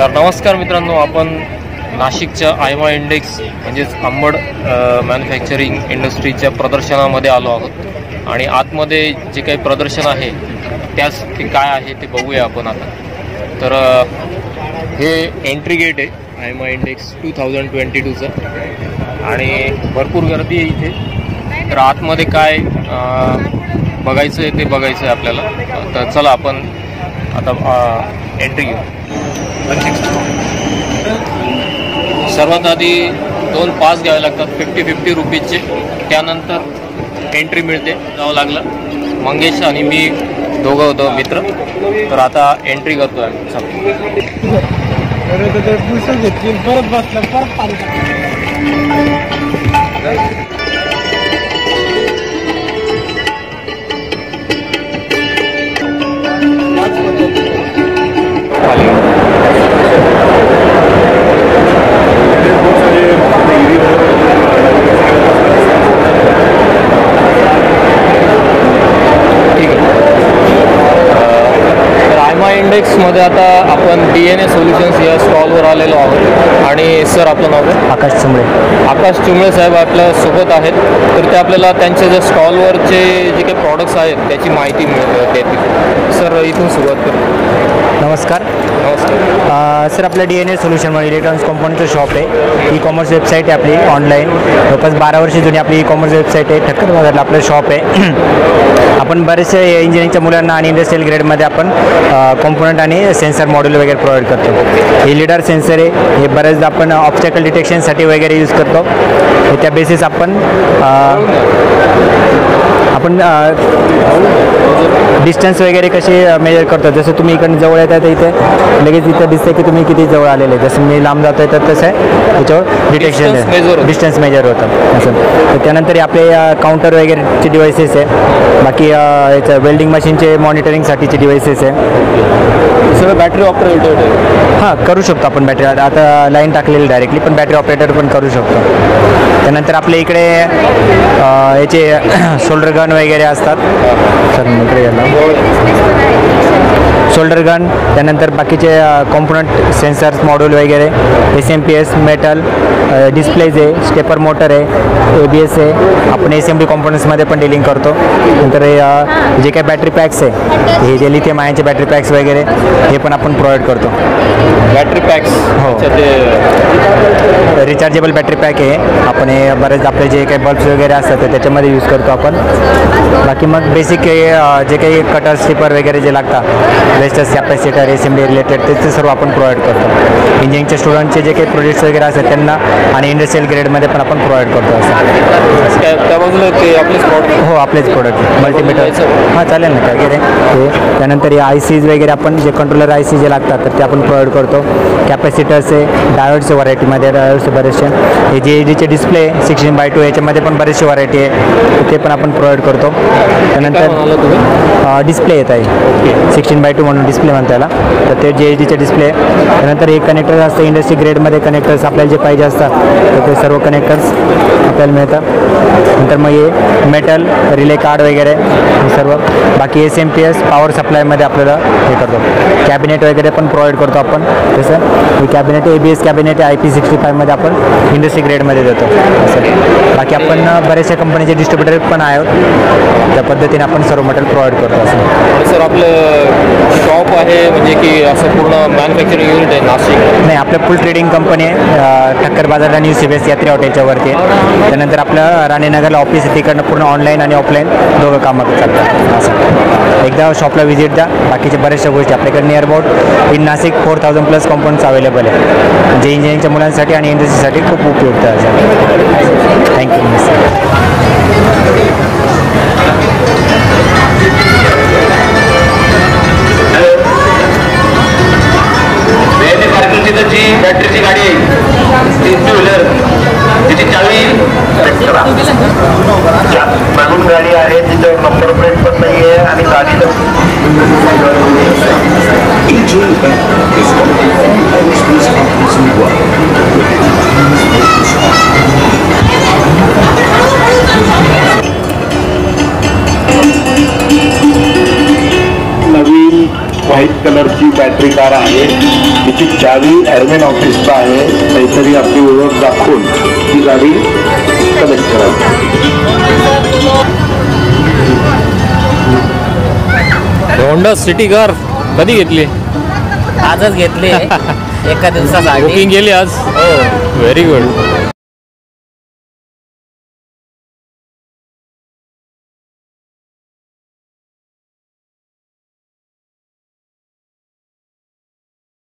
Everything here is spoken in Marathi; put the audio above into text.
तर नमस्कार मित्रांनो आपण नाशिकच्या आयमा इंडेक्स म्हणजेच आंबड मॅन्युफॅक्चरिंग इंडस्ट्रीच्या प्रदर्शनामध्ये आलो आहोत. आणि आतमध्ये जे काही प्रदर्शन आहे त्यास ते काय आहे ते बघूया आपण आता. तर हे एंट्री गेट आहे AIMA index two thousand twenty टूचं आणि भरपूर गर्दी आहे इथे. तर आतमध्ये काय बघायचं आहे ते बघायचं आहे आपल्याला. तर चला आपण आता एंट्री घेऊ. सर्वात आधी दोन पास घ्यावे लागतात. फिफ्टी फिफ्टी रुपीजचे त्यानंतर एंट्री मिळते. जावं लागलं. मंगेश आणि मी दोघं होतो मित्र. तर आता एंट्री करतो आम्ही. चला. आयमा इंडेक्समध्ये आता आपण डी एन ए सोल्युशन्स या स्टॉलवर आलेलो आहोत. आणि सर आपलं नाव आकाश चुंबळे. आकाश चुंबळे साहेब आपल्यासोबत आहेत. तर ते आपल्याला त्यांच्या ज्या स्टॉलवरचे जे काही प्रॉडक्ट्स आहेत त्याची माहिती मिळ देतील सर इथून सुरुवात करू. नमस्कार. सर आपलं डी एन ए सोल्युशनमध्ये इलेक्ट्रॉनिक्स कॉम्पोनंटचं शॉप आहे. ई कॉमर्स वेबसाईट आहे आपली ऑनलाईन जवळपास बारा वर्ष जुनी आपली ई कॉमर्स वेबसाईट आहे. ठक्कर बाजारला आपलं शॉप आहे. आपण बरेचसे इंजिनिअरिंगच्या मुलांना आणि इंडस्ट्रियल ग्रेडमध्ये आपण कॉम्पोनंट आणि सेन्सर मॉड्यूल वगैरे प्रोव्हाइड करतो. हे लिडर सेन्सर आहे. हे बरेचदा आपण ऑब्स्टॅकल डिटेक्शनसाठी वगैरे यूज करतो. हे त्या बेसिस आपण आपण डिस्टन्स वगैरे कसे मेजर करतो जसं तुम्ही इकडून जवळ येत आहे तर इथे लगेच इथं दिसतं की तुम्ही किती जवळ आलेले आहे. जसं मी लांब जातोय तर तसं आहे. त्याच्यावर डिटेक्शन. डिस्टन्स मेजर होतं. असं. तर त्यानंतर आपले काउंटर वगैरेचे डिव्हायसेस आहे. बाकी याचं वेल्डिंग मशीनचे मॉनिटरिंगसाठीचे डिव्हायसेस आहे. सगळं बॅटरी ऑपरेटेड आहे हां करू शकतो आपण बॅटरी आता लाईन टाकलेली डायरेक्टली पण बॅटरी ऑपरेटर पण करू शकतो. त्यानंतर आपल्या इकडे याचे शोल्डर गन वगैरे असतात. सर इकडे शोल्डर गन त्यानंतर बाकीचे कॉम्पोनंट सेन्सर्स मॉड्यूल वगैरे S M P S metal displays आहे स्टेपर मोटर आहे ए बी एस आहे. आपण एस एम बी कॉम्पोनंट्समध्ये पण डिलिंग करतो. नंतर जे काही बॅटरी पॅक्स आहे हे जे लिथियम आयनचे बॅटरी पॅक्स वगैरे हे पण आपण प्रोव्हाइड करतो. बॅटरी पॅक्स हो. रिचार्जेबल बॅटरी पॅक आहे. आपण हे बरेच आपले जे काही बल्ब्स वगैरे असतात ते त्याच्यामध्ये यूज करतो आपण. बाकी मग बेसिक जे काही कटर स्टिपर वगैरे जे लागतात wasters capacitor S M D related ते सर्व आपण प्रोव्हाइड करतो. इंजिनिअरिंगच्या स्टुडंटचे जे काही प्रोजेक्ट्स वगैरे असतात त्यांना आणि इंडस्ट्रियल ग्रेडमध्ये पण आपण प्रोव्हाइड करतो असं. हो आपलेच प्रोडक्ट मल्टीमीटर हां चालेल ना काय गेले ते त्यानंतर आय सीज वगैरे आपण जे कंट्रोलर आय सी जे लागतात तर ते आपण प्रोव्हाइड करतो. कॅपॅसिटर्स आहे डायोडचे व्हरायटीमध्ये डायोडचे बरेचसे हे जे डीचे डिस्प्ले सिक्स्टीन बाय टू याच्यामध्ये पण बरेचसे व्हरायटी आहे. ते पण आपण प्रोव्हाइड करतो. त्यानंतर डिस्प्ले येत आहे सिक्स्टीन बाय टू म्हणून डिस्प्ले म्हणता याला. तर ते जे एच डीचे डिस्प्ले त्यानंतर हे कनेक्टर्स असतं इंडस्ट्री ग्रेडमध्ये कनेक्टर्स आपल्याला जे पाहिजे असतात तर ते सर्व कनेक्टर्स आपल्याला मिळतात. नंतर मग हे मेटल रिले कार्ड वगैरे हे सर्व. बाकी S M P S power सप्लायमध्ये आपल्याला हे करतो. कॅबिनेट वगैरे पण प्रोव्हाइड करतो आपण. जसं हे cabinet A B S cabinet I P sixty फायमध्ये आपण इंडस्ट्री ग्रेडमध्ये देतो. असं. बाकी आपण बऱ्याचशा कंपनीचे डिस्ट्रीब्युटर पण आहोत. त्या पद्धतीने आपण सर्व मटेरियल प्रोव्हाइड करतो. असं. सर आपलं शॉप आहे म्हणजे की असं पूर्ण मॅन्युफॅक्चरिंग युनिट आहे नाशिक. नाही आपलं फुल ट्रेडिंग कंपनी आहे. ठक्कर बाजारला न्यू सी बी एस यात्री हॉटेलच्या वरती आहे. त्यानंतर आपलं राणेनगरला ऑफिस आहे तिकडनं पूर्ण ऑनलाईन आणि ऑफलाईन दोघं कामं चालतात असं. एकदा शॉपला व्हिजिट द्या. बाकीच्या बऱ्याचशा गोष्टी. आपल्याकडे near about in Nashik four thousand plus compounds available आहे. जे इंजिनिअरिंगच्या मुलांसाठी आणि इंडस्ट्रीसाठी खूप उपयुक्त आहे. थँक्यू बॅटरीची गाडी आहे. ती टू व्हीलर तिची चावी नवीन गाडी आहे. तिथं नंबर प्लेट पण नाही आहे आणि गाडीला व्हाईट कलरची बॅटरी कार आहे. तिची चावी ॲडमिन ऑफिसचा आहे. काहीतरी आपली ओळख दाखवून ती गाडी कलेक्ट करा होंडा सिटी कार कधी घेतली? आजच घेतली. एका दिवसासाठी. बुकिंग केली आज? हो. Very good